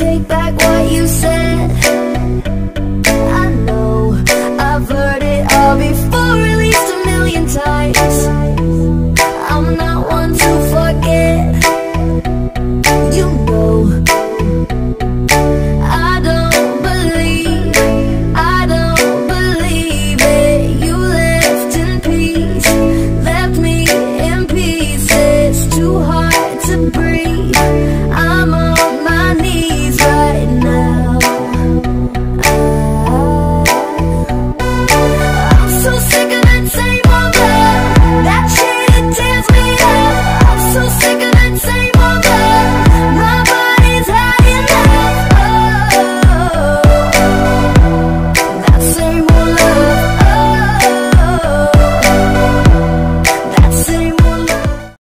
take back what you said.